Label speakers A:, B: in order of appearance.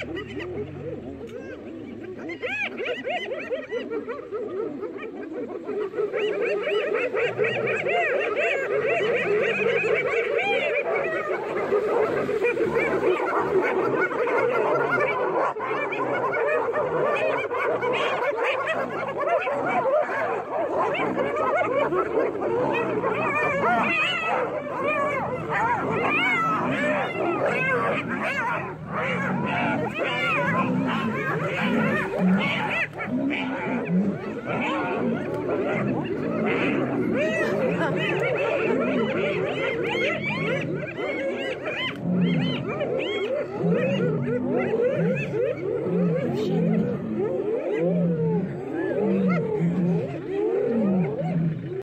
A: Oh, my
B: God. Oh, my God.